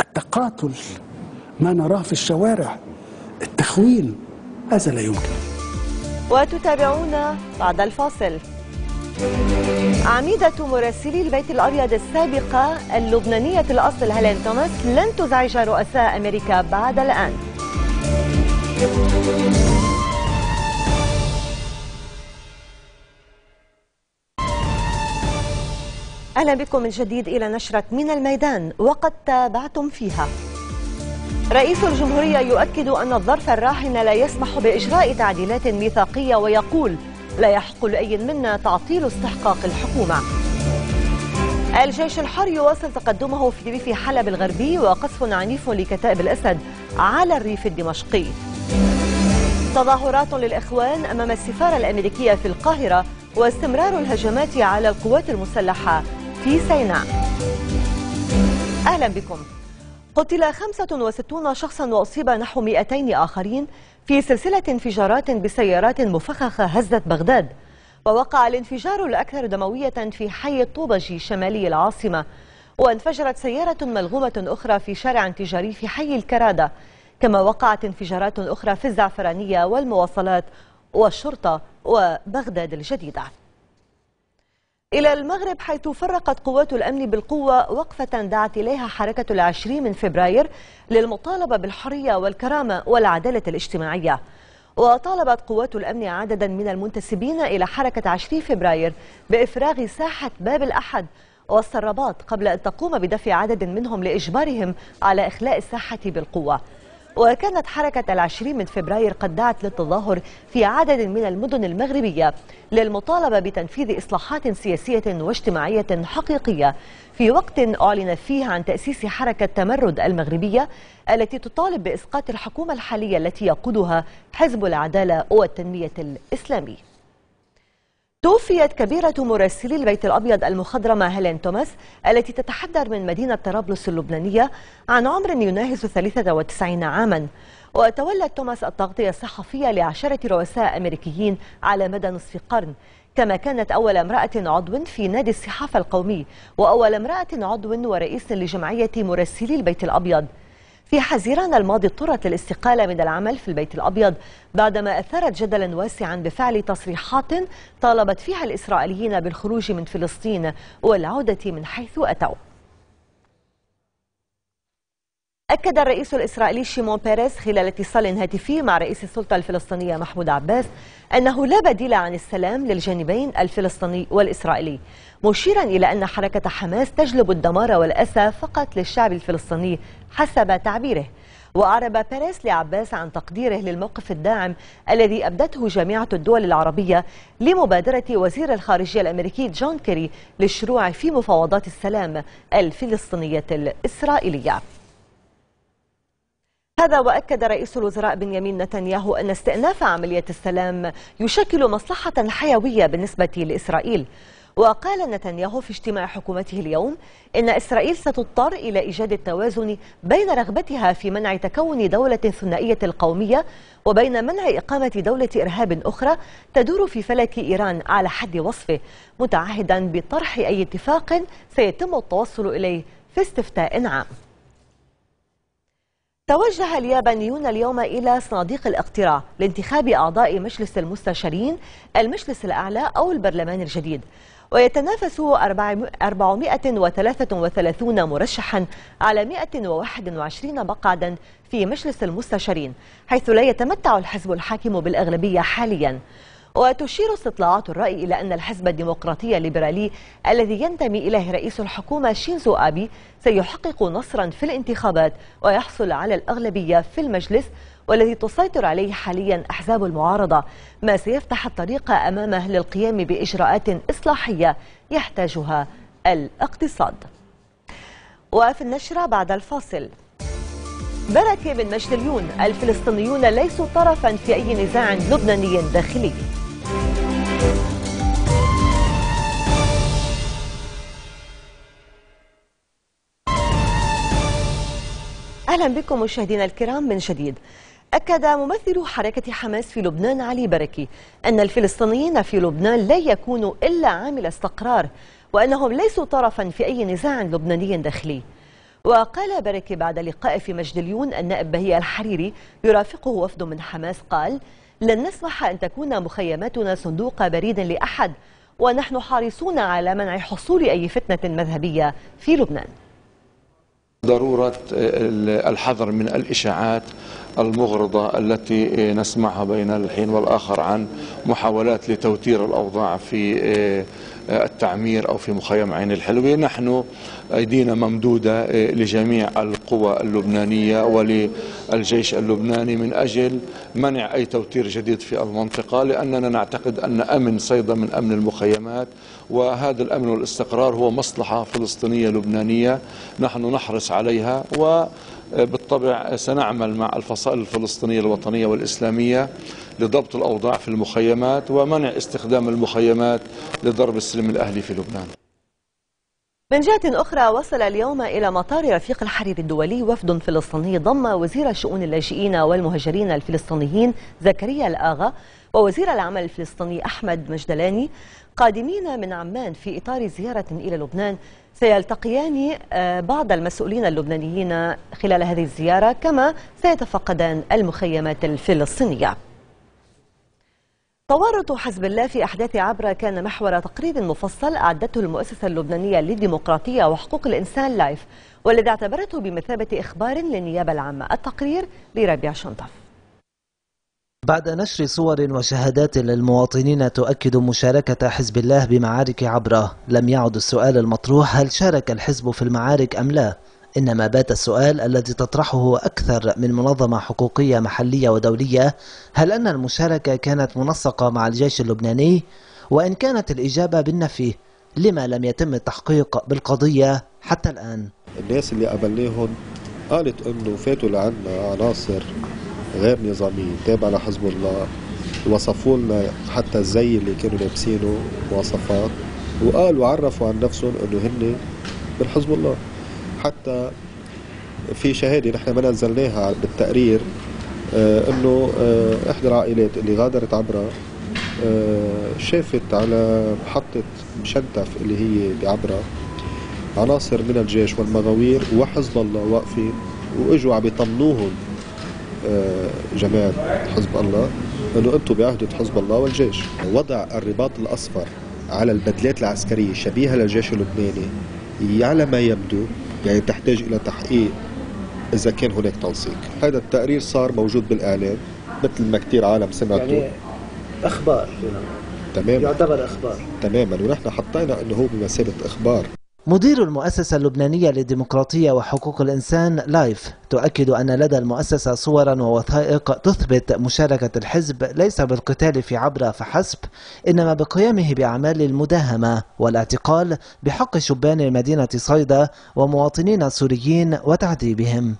التقاتل ما نراه في الشوارع التخوين هذا لا يمكن. وتتابعون بعد الفاصل. عميدة مراسلي البيت الأبيض السابقة اللبنانية الأصل هيلين توماس لن تزعج رؤساء أمريكا بعد الآن. أهلا بكم من جديد إلى نشرة من الميدان وقد تابعتم فيها. رئيس الجمهورية يؤكد أن الظرف الراهن لا يسمح بإجراء تعديلات ميثاقية ويقول لا يحق لأي منا تعطيل استحقاق الحكومة. الجيش الحر يواصل تقدمه في ريف حلب الغربي وقصف عنيف لكتائب الأسد على الريف الدمشقي. تظاهرات للإخوان أمام السفارة الأمريكية في القاهرة واستمرار الهجمات على القوات المسلحة في سيناء. أهلا بكم. قتل 65 شخصا وأصيب نحو 200 آخرين في سلسلة انفجارات بسيارات مفخخة هزت بغداد. ووقع الانفجار الأكثر دموية في حي الطوبجي شمالي العاصمة. وانفجرت سيارة ملغومة أخرى في شارع تجاري في حي الكرادة. كما وقعت انفجارات أخرى في الزعفرانية والمواصلات والشرطة وبغداد الجديدة. إلى المغرب حيث فرقت قوات الأمن بالقوة وقفة دعت إليها حركة العشرين من فبراير للمطالبة بالحرية والكرامة والعدالة الاجتماعية. وطالبت قوات الأمن عددا من المنتسبين إلى حركة عشرين فبراير بإفراغ ساحة باب الأحد والسرابات قبل أن تقوم بدفع عدد منهم لإجبارهم على إخلاء الساحة بالقوة. وكانت حركة العشرين من فبراير قد دعت للتظاهر في عدد من المدن المغربية للمطالبة بتنفيذ إصلاحات سياسية واجتماعية حقيقية. في وقت أعلن فيه عن تأسيس حركة تمرد المغربية التي تطالب بإسقاط الحكومة الحالية التي يقودها حزب العدالة والتنمية الإسلامي. توفيت كبيرة مراسلي البيت الأبيض المخضرمة هيلين توماس التي تتحدر من مدينة طرابلس اللبنانية عن عمر يناهز 93 عاما. وتولت توماس التغطية الصحفية لعشرة رؤساء أمريكيين على مدى نصف قرن. كما كانت أول امرأة عضو في نادي الصحافة القومي وأول امرأة عضو ورئيس لجمعية مراسلي البيت الأبيض. في حزيران الماضي اضطرت للاستقالة من العمل في البيت الأبيض بعدما أثارت جدلا واسعا بفعل تصريحات طالبت فيها الإسرائيليين بالخروج من فلسطين والعودة من حيث أتوا. أكد الرئيس الإسرائيلي شيمون بيريز خلال اتصال هاتفي مع رئيس السلطة الفلسطينية محمود عباس أنه لا بديل عن السلام للجانبين الفلسطيني والإسرائيلي مشيرا إلى أن حركة حماس تجلب الدمار والأسى فقط للشعب الفلسطيني حسب تعبيره. وأعرب بيريز لعباس عن تقديره للموقف الداعم الذي أبدته جامعة الدول العربية لمبادرة وزير الخارجية الأمريكي جون كيري للشروع في مفاوضات السلام الفلسطينية الإسرائيلية. هذا وأكد رئيس الوزراء بنيامين نتنياهو أن استئناف عملية السلام يشكل مصلحة حيوية بالنسبة لإسرائيل. وقال نتنياهو في اجتماع حكومته اليوم إن إسرائيل ستضطر إلى إيجاد التوازن بين رغبتها في منع تكون دولة ثنائية القومية وبين منع إقامة دولة إرهاب أخرى تدور في فلك إيران على حد وصفه متعهدا بطرح أي اتفاق سيتم التوصل إليه في استفتاء عام. توجه اليابانيون اليوم إلى صناديق الاقتراع لانتخاب أعضاء مجلس المستشارين المجلس الأعلى أو البرلمان الجديد. ويتنافس 433 مرشحا على 121 مقعدا في مجلس المستشارين حيث لا يتمتع الحزب الحاكم بالأغلبية حاليا. وتشير استطلاعات الرأي إلى أن الحزب الديمقراطي الليبرالي الذي ينتمي إليه رئيس الحكومة شينزو آبي سيحقق نصرا في الانتخابات ويحصل على الأغلبية في المجلس والذي تسيطر عليه حاليا أحزاب المعارضة ما سيفتح الطريق أمامه للقيام بإجراءات إصلاحية يحتاجها الاقتصاد. وفي النشرة بعد الفاصل. بركة بن مجدليون الفلسطينيون ليسوا طرفا في أي نزاع لبناني داخلي. أهلا بكم مشاهدينا الكرام من جديد. أكد ممثل حركة حماس في لبنان علي بركي أن الفلسطينيين في لبنان لا يكونوا إلا عامل استقرار وأنهم ليسوا طرفا في أي نزاع لبناني داخلي. وقال بركي بعد لقاء في مجدليون النائب بهي الحريري يرافقه وفد من حماس قال لن نسمح أن تكون مخيماتنا صندوق بريد لأحد ونحن حريصون على منع حصول أي فتنة مذهبية في لبنان. ضرورة الحذر من الإشاعات المغرضة التي نسمعها بين الحين والآخر عن محاولات لتوتير الأوضاع في التعمير أو في مخيم عين الحلوة. نحن أيدينا ممدودة لجميع القوى اللبنانية وللجيش اللبناني من أجل منع أي توتير جديد في المنطقة لأننا نعتقد أن أمن صيدا من أمن المخيمات وهذا الأمن والاستقرار هو مصلحة فلسطينية لبنانية. نحن نحرص عليها و بالطبع سنعمل مع الفصائل الفلسطينية الوطنية والإسلامية لضبط الأوضاع في المخيمات ومنع استخدام المخيمات لضرب السلم الأهلي في لبنان. من جهة أخرى وصل اليوم إلى مطار رفيق الحرير الدولي وفد فلسطيني ضم وزير شؤون اللاجئين والمهاجرين الفلسطينيين زكريا الآغا ووزير العمل الفلسطيني أحمد مجدلاني قادمين من عمان في إطار زيارة إلى لبنان سيلتقيان آه، بعض المسؤولين اللبنانيين خلال هذه الزيارة كما سيتفقدان المخيمات الفلسطينية. تورط حزب الله في أحداث عبرة كان محور تقرير مفصل أعدته المؤسسة اللبنانية للديمقراطية وحقوق الإنسان لايف والذي اعتبرته بمثابة إخبار للنيابة العامة. التقرير لربيع شنطف. بعد نشر صور وشهادات للمواطنين تؤكد مشاركة حزب الله بمعارك عبره لم يعد السؤال المطروح هل شارك الحزب في المعارك أم لا. إنما بات السؤال الذي تطرحه أكثر من منظمة حقوقية محلية ودولية هل أن المشاركة كانت منسقة مع الجيش اللبناني؟ وإن كانت الإجابة بالنفي لما لم يتم التحقيق بالقضية حتى الآن؟ الناس اللي قابلناهم قالت أنه فاتوا لعنا عناصر غير نظامية تابعة لحزب الله. وصفوا لنا حتى الزي اللي كانوا لابسينه مواصفات وقالوا عرفوا عن نفسهم إنه هن من حزب الله. حتى في شهادة نحن ما نزلناها بالتقرير آه إنه آه إحدى العائلات اللي غادرت عبرها آه شافت على محطة مشنتف اللي هي بعبرها عناصر من الجيش والمغاوير وحزب الله واقفين وإجوا عم يطمنوهم آه جماعة حزب الله أنه أنتم بعهدة حزب الله والجيش. وضع الرباط الأصفر على البدلات العسكرية شبيهة للجيش اللبناني على ما يبدو يعني تحتاج إلى تحقيق إذا كان هناك تنسيق. هذا التقرير صار موجود بالإعلام مثل ما كثير عالم سمعته. يعني إخبار. تماما. يعتبر إخبار. تماما. ونحن حطينا إنه هو بمثابة إخبار. مدير المؤسسة اللبنانية للديمقراطية وحقوق الإنسان لايف تؤكد أن لدى المؤسسة صورا ووثائق تثبت مشاركة الحزب ليس بالقتال في عبرة فحسب إنما بقيامه بأعمال المداهمة والاعتقال بحق شبان مدينة صيدا ومواطنين سوريين وتعذيبهم.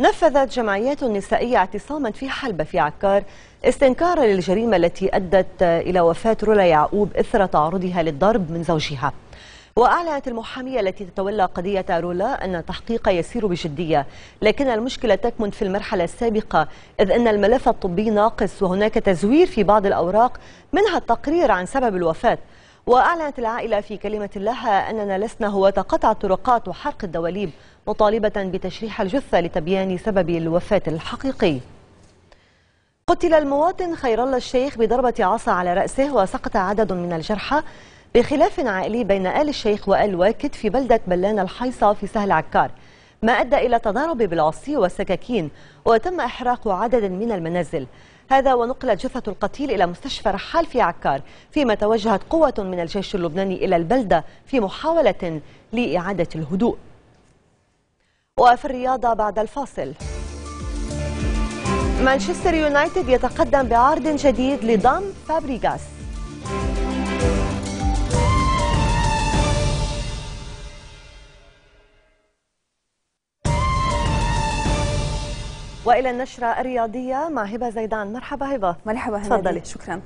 نفذت جمعيات نسائية اعتصاما في حلبة في عكار استنكارا للجريمة التي أدت إلى وفاة رولا يعقوب إثر تعرضها للضرب من زوجها. وأعلنت المحامية التي تتولى قضية رولا أن التحقيق يسير بجدية لكن المشكلة تكمن في المرحلة السابقة إذ أن الملف الطبي ناقص وهناك تزوير في بعض الأوراق منها التقرير عن سبب الوفاة. وأعلنت العائلة في كلمة لها أننا لسنا هو قطع الطرقات وحرق الدواليب مطالبة بتشريح الجثة لتبيان سبب الوفاة الحقيقي. قتل المواطن خير الله الشيخ بضربة عصا على رأسه وسقط عدد من الجرحى. بخلاف عائلي بين آل الشيخ وآل واكد في بلدة بلان الحيصة في سهل عكار ما أدى إلى تضارب بالعصي والسكاكين وتم إحراق عدد من المنازل. هذا ونقلت جثة القتيل إلى مستشفى رحال في عكار فيما توجهت قوة من الجيش اللبناني إلى البلدة في محاولة لإعادة الهدوء. وفي الرياضة بعد الفاصل. مانشستر يونايتد يتقدم بعرض جديد لضم فابريغاس. وإلى النشرة الرياضية مع هبه زيدان. مرحبا هبه مرحبا تفضلي. شكرا.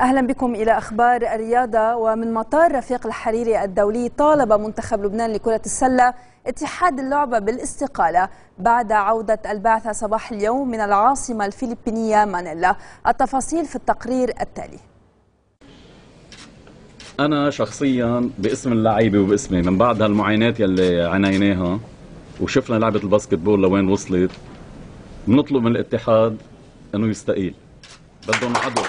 أهلا بكم إلى أخبار الرياضة. ومن مطار رفيق الحريري الدولي طالب منتخب لبنان لكرة السلة اتحاد اللعبة بالاستقالة بعد عودة البعثه صباح اليوم من العاصمة الفلبينية مانيلا. التفاصيل في التقرير التالي. أنا شخصيا باسم اللعيبة وباسمي من بعد هالمعاينات يلي عانيناها وشفنا لعبة الباسكت بول لوين وصلت بنطلب من الاتحاد أنه يستقيل. بدهم عدو.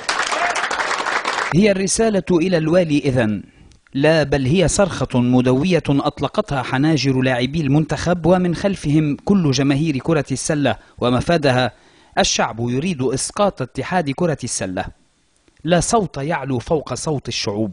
هي الرسالة إلى الوالي إذن. لا بل هي صرخة مدوية أطلقتها حناجر لاعبي المنتخب ومن خلفهم كل جماهير كرة السلة ومفادها الشعب يريد إسقاط اتحاد كرة السلة. لا صوت يعلو فوق صوت الشعوب.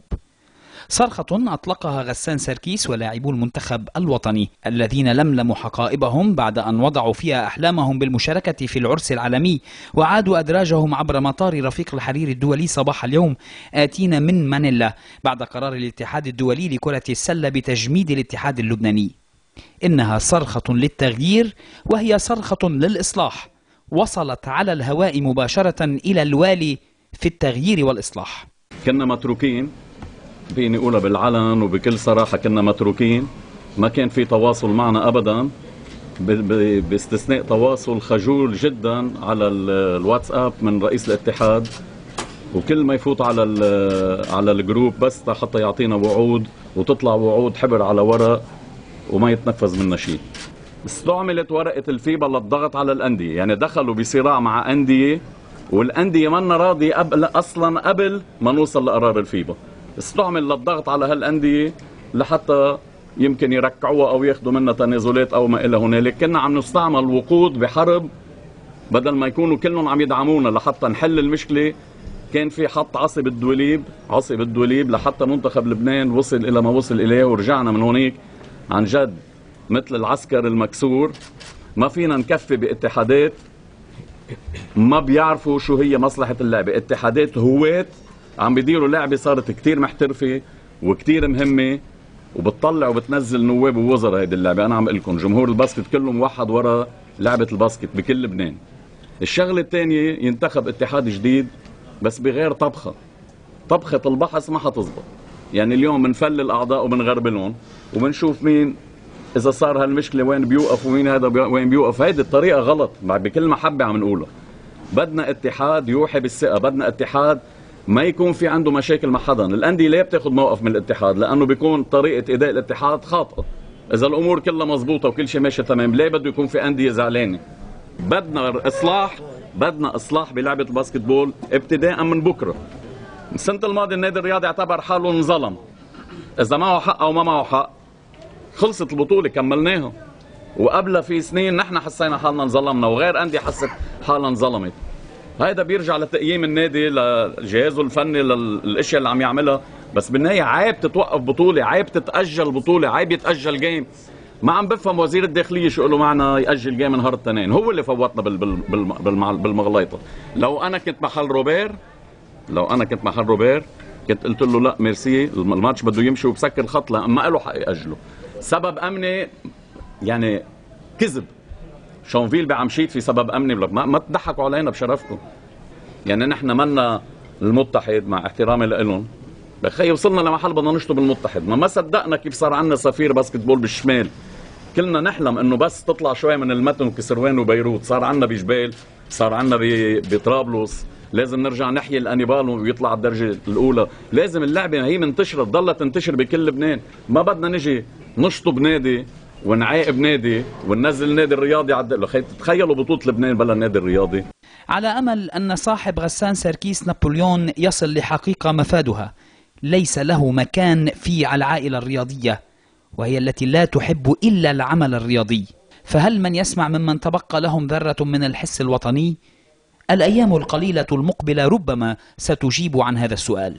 صرخة أطلقها غسان سركيس ولاعبو المنتخب الوطني الذين لملموا حقائبهم بعد أن وضعوا فيها أحلامهم بالمشاركة في العرس العالمي وعادوا أدراجهم عبر مطار رفيق الحرير الدولي صباح اليوم آتين من مانيلا بعد قرار الاتحاد الدولي لكرة السلة بتجميد الاتحاد اللبناني. إنها صرخة للتغيير وهي صرخة للإصلاح. وصلت على الهواء مباشرة إلى الوالي في التغيير والإصلاح. كنا متروكين. فيني اقولها بالعلن وبكل صراحة كنا متروكين. ما كان في تواصل معنا ابدا. باستثناء تواصل خجول جدا على الواتساب من رئيس الاتحاد. وكل ما يفوت على على الجروب بس حتى يعطينا وعود وتطلع وعود حبر على ورق وما يتنفذ منا شيء. استعملت ورقة الفيبا للضغط على الأندية. يعني دخلوا بصراع مع أندية والأندية منا راضيه أصلا قبل ما نوصل لقرار الفيبا. استعمل للضغط على هالأندية لحتى يمكن يركعوها أو ياخذوا منها تنازلات أو ما إلى هنالك. كنا عم نستعمل وقود بحرب بدل ما يكونوا كلهم عم يدعمونا لحتى نحل المشكلة. كان في حط عصي بالدوليب عصي بالدوليب لحتى منتخب لبنان وصل إلى ما وصل إليه ورجعنا من هونيك عن جد مثل العسكر المكسور. ما فينا نكفي باتحادات ما بيعرفوا شو هي مصلحة اللعبة. اتحادات هوات عم بيديروا لعبة صارت كتير محترفة وكتير مهمة وبتطلع وبتنزل نواب ووزراء هيدي اللعبة. أنا عم أقول لكم جمهور ال basket كله موحد ورا لعبة ال basket بكل لبنان. الشغلة الثانية ينتخب اتحاد جديد بس بغير طبخة. طبخة البحص ما حتزبط. يعني اليوم بنفل الاعضاء وبنغربلهم وبنشوف مين إذا صار هالمشكلة وين بيوقف ومين هذا. وين بيوقف. هيدي الطريقة غلط بكل محبة عم نقولها. بدنا اتحاد يوحي بالثقة بدنا اتحاد ما يكون في عنده مشاكل مع حدا. الأندية ليه بتاخذ موقف من الاتحاد لأنه بيكون طريقة إداء الاتحاد خاطئة. إذا الأمور كلها مزبوطه وكل شيء ماشي تمام ليه بده يكون في أندية زعلانة. بدنا إصلاح بدنا إصلاح بلعبة الباسكتبول ابتداء من بكرة. السنة الماضية النادي الرياضي اعتبر حاله انظلم. إذا معه حق أو ما معه حق خلصت البطولة كملناها. وقبلها في سنين نحن حسينا حالنا انظلمنا وغير أندية حست حالها انظلمت. هيدا بيرجع لتقييم النادي لجهازه الفني للأشياء اللي عم يعملها. بس بالنهاية عيب تتوقف بطولة عيب تتأجل بطولة عيب يتأجل game ما عم بفهم وزير الداخلية شو له معنا يأجل game نهار الاثنين هو اللي فوتنا بال بال بال بالمغليطة. لو أنا كنت محل روبير لو أنا كنت محل روبير كنت قلت له لا merci ال match بده يمشي وبسكر الخط لا ما له حق يأجله. سبب أمني يعني كذب. شونفيل بعمشيت في سبب أمني ما, ما تضحكوا علينا بشرفكم. يعني نحن منا المتحد مع احترامي لهم بخي وصلنا لمحل بدنا نشطب المتحد. ما ما صدقنا كيف صار عندنا سفير باسكتبول بالشمال. كلنا نحلم إنه بس تطلع شوي من المتن وكسروان وبيروت. صار عندنا بجبال صار عندنا بطرابلس. لازم نرجع نحيي الأنيبال ويطلع الدرجة الأولى. لازم اللعبة هي منتشرة تضلها تنتشر بكل لبنان. ما بدنا نجي نشطب نادي ونعاقب نادي وننزل النادي الرياضي على تخيلوا بطولة لبنان بلا النادي الرياضي. على أمل أن صاحب غسان سركيس نابليون يصل لحقيقة مفادها ليس له مكان في العائلة الرياضية وهي التي لا تحب إلا العمل الرياضي. فهل من يسمع ممن تبقى لهم ذرة من الحس الوطني؟ الأيام القليلة المقبلة ربما ستجيب عن هذا السؤال.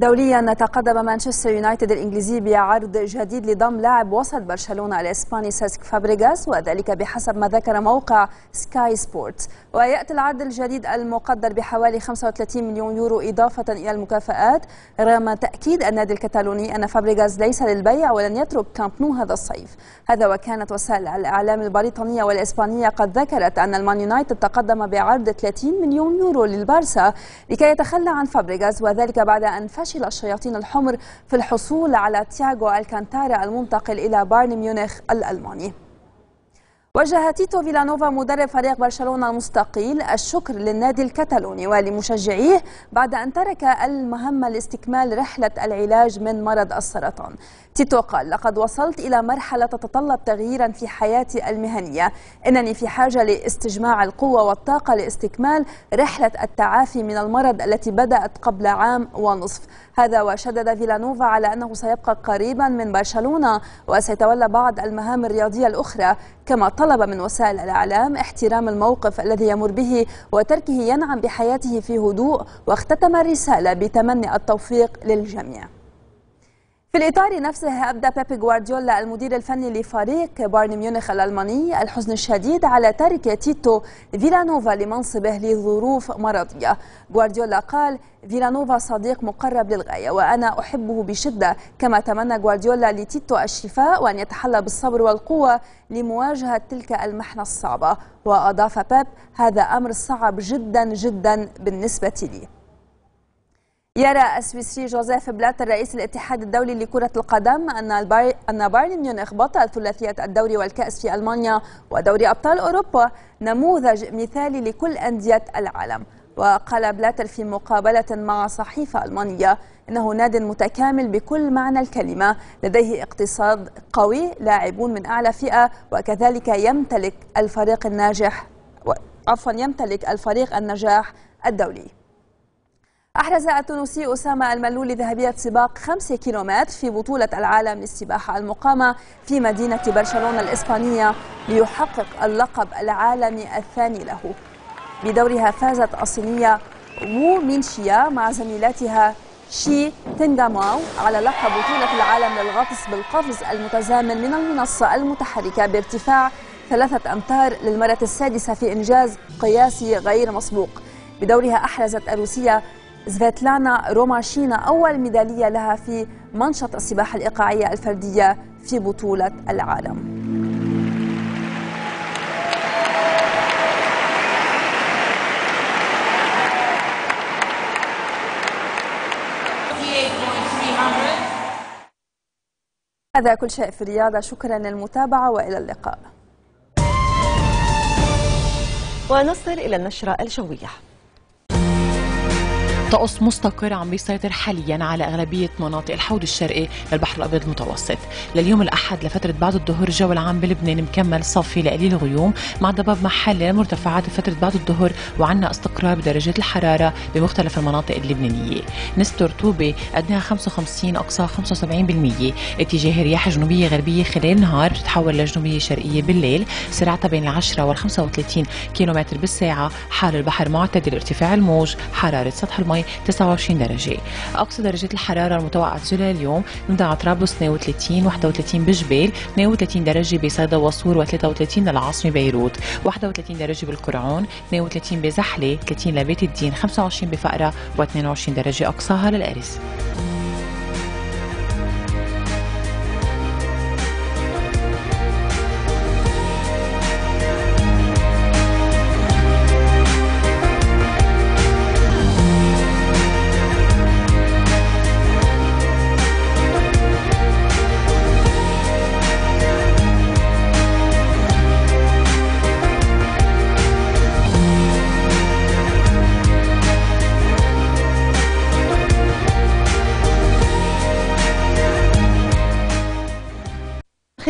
دوليا تقدم مانشستر يونايتد الإنجليزي بعرض جديد لضم لاعب وسط برشلونة الإسباني سيسك فابريغاس وذلك بحسب ما ذكر موقع سكاي سبورت. ويأتي العرض الجديد المقدر بحوالي 35 مليون يورو إضافة إلى المكافآت رغم تأكيد النادي الكتالوني أن فابريغاس ليس للبيع ولن يترك كامب نو هذا الصيف. هذا وكانت وسائل الإعلام البريطانية والإسبانية قد ذكرت أن المان يونايتد تقدم بعرض 30 مليون يورو للبارسا لكي يتخلى عن فابريغاس وذلك بعد أن فشل الشياطين الحمر في الحصول على تياغو ألكانتارا المنتقل إلى بايرن ميونخ الألماني. وجه تيتو فيلانوفا مدرب فريق برشلونة المستقيل الشكر للنادي الكتالوني ولمشجعيه بعد أن ترك المهمة لاستكمال رحلة العلاج من مرض السرطان. تيتو قال لقد وصلت إلى مرحلة تتطلب تغييرا في حياتي المهنية. إنني في حاجة لاستجماع القوة والطاقة لاستكمال رحلة التعافي من المرض التي بدأت قبل عام ونصف. هذا وشدد فيلانوفا على أنه سيبقى قريبا من برشلونة وسيتولى بعض المهام الرياضية الأخرى كما طلب من وسائل الإعلام احترام الموقف الذي يمر به وتركه ينعم بحياته في هدوء واختتم الرسالة بتمني التوفيق للجميع. في الإطار نفسه أبدى بيبي غوارديولا المدير الفني لفريق بايرن ميونخ الألماني الحزن الشديد على ترك تيتو فيلانوفا لمنصبه لظروف مرضية. غوارديولا قال فيلانوفا صديق مقرب للغاية وأنا أحبه بشدة كما تمنى غوارديولا لتيتو الشفاء وأن يتحلى بالصبر والقوة لمواجهة تلك المحنة الصعبة. وأضاف بيب هذا أمر صعب جدا جدا بالنسبة لي. يرى السويسري جوزيف بلاتر رئيس الاتحاد الدولي لكرة القدم أن أن بايرن ميونخ بطل ثلاثية الدوري والكأس في ألمانيا ودوري أبطال أوروبا نموذج مثالي لكل أندية العالم. وقال بلاتر في مقابلة مع صحيفة ألمانية إنه ناد متكامل بكل معنى الكلمة لديه اقتصاد قوي لاعبون من أعلى فئة وكذلك يمتلك الفريق الناجح عفوا يمتلك الفريق النجاح الدولي. أحرز التونسي أسامة الملولي ذهبية سباق 5 كيلومتر في بطولة العالم للسباحة المقامة في مدينة برشلونة الإسبانية ليحقق اللقب العالمي الثاني له. بدورها فازت الصينية وو مينشيا مع زميلتها شي تنغاماو على لقب بطولة العالم للغطس بالقفز المتزامن من المنصة المتحركة بارتفاع ثلاثة أمتار للمرة السادسة في إنجاز قياسي غير مسبوق. بدورها أحرزت الروسية سفيتلانا روماشينا أول ميدالية لها في منشط السباحة الإيقاعية الفردية في بطولة العالم. هذا كل شيء في الرياضة. شكرا للمتابعة وإلى اللقاء. ونصل إلى النشرة الجوية. طقس مستقر عم بيسيطر حاليا على أغلبية مناطق الحوض الشرقي للبحر الأبيض المتوسط. لليوم الأحد لفترة بعد الظهر الجو العام بلبنان مكمل صافي لقليل غيوم مع ضباب محلي للمرتفعات فترة بعد الظهر وعنا استقرار بدرجة الحرارة بمختلف المناطق اللبنانية. نسبة رطوبة أدناها 55 أقصاها 75% اتجاه رياح جنوبية غربية خلال النهار تتحول لجنوبية شرقية بالليل سرعتها بين ال 10 وال 35 كيلومتر بالساعة. حال البحر معتدل ارتفاع الموج حرارة سطح المي 29 درجة. أقصى درجة الحرارة المتوقعة تسجلها اليوم من طرابلس 32 31 بجبال 32 درجة بصيدا وصور و33 للعاصمة بيروت 31 درجة بالقرعون 32 بزحلة 30 لبيت الدين 25 بفقرة و22 درجة أقصاها للأرز.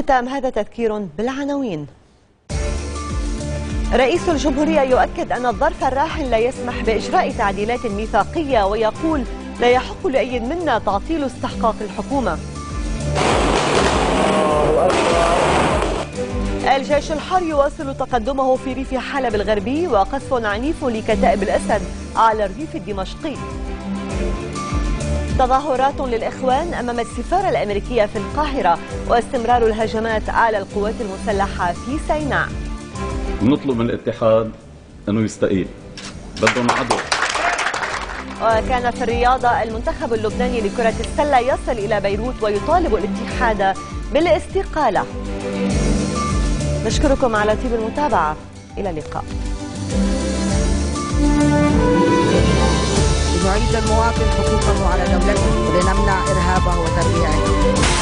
ختام هذا تذكير بالعناوين. رئيس الجمهورية يؤكد أن الظرف الراهن لا يسمح بإجراء تعديلات ميثاقية ويقول لا يحق لأي منا تعطيل استحقاق الحكومة. الجيش الحر يواصل تقدمه في ريف حلب الغربي وقصف عنيف لكتائب الأسد على الريف الدمشقي. تظاهرات للإخوان أمام السفارة الأمريكية في القاهرة واستمرار الهجمات على القوات المسلحة في سيناء. بنطلب من الاتحاد أنه يستقيل. بدهم عدو. وكان في الرياضة المنتخب اللبناني لكرة السلة يصل إلى بيروت ويطالب الاتحاد بالاستقالة. نشكركم على طيب المتابعة. إلى اللقاء. لنعيد المواطن حقوقه على دولته ولنمنع إرهابه وتبييعه